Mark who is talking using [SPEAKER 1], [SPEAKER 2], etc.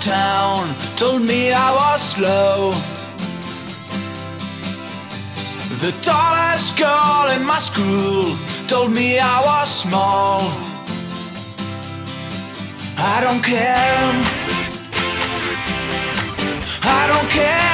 [SPEAKER 1] town told me I was slow. The tallest girl in my school told me I was small. I don't care. I don't care.